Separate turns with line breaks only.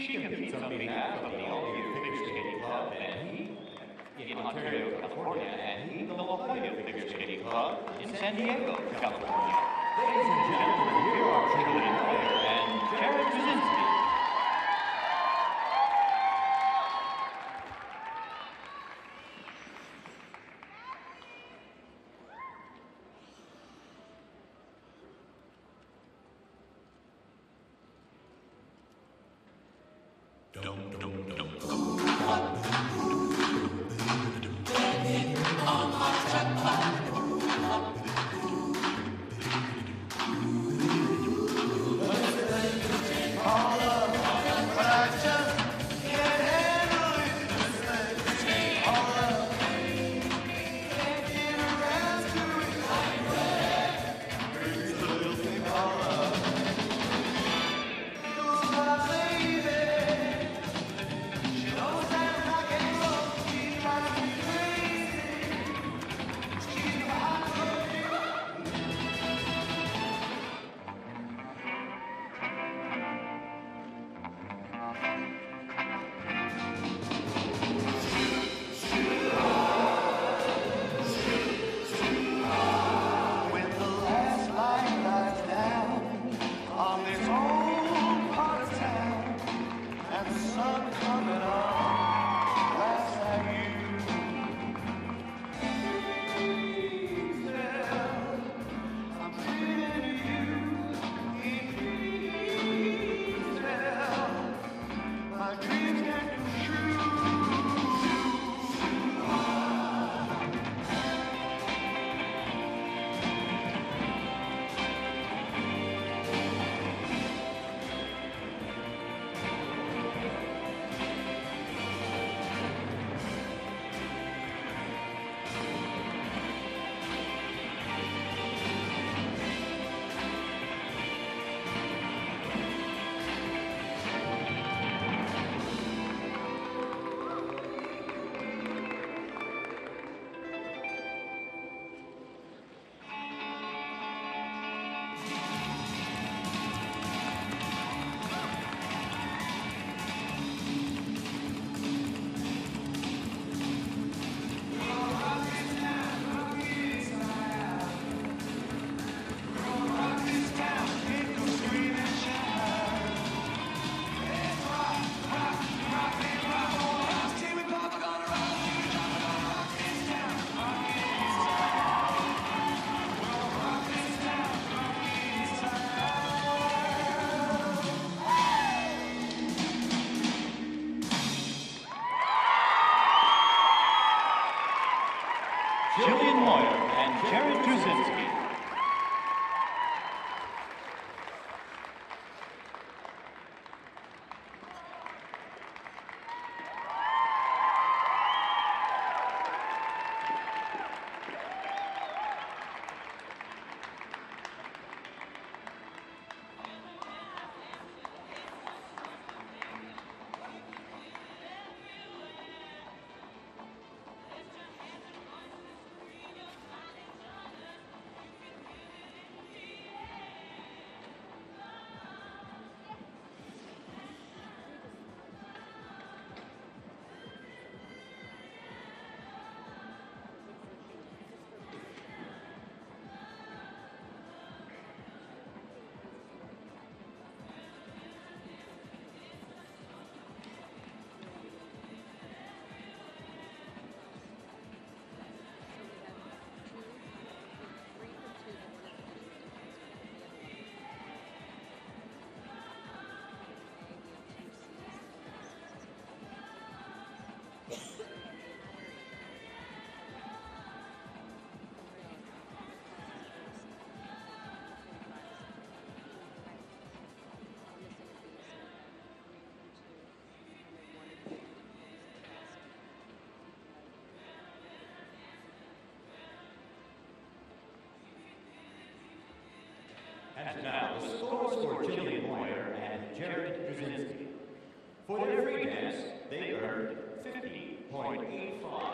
She competes on behalf of the All-Year Figure Skating Club and he in Ontario, California, and he the La Jolla Figure Skating Club in San Diego, California. Ladies and gentlemen, here are Moyer and Jarred Druzynski.
When Jillian Moyer and Jarred Druzynski. And now, the scores for
Jillian Moyer and Jarred Druzynski. For their dance, they earned 50.85.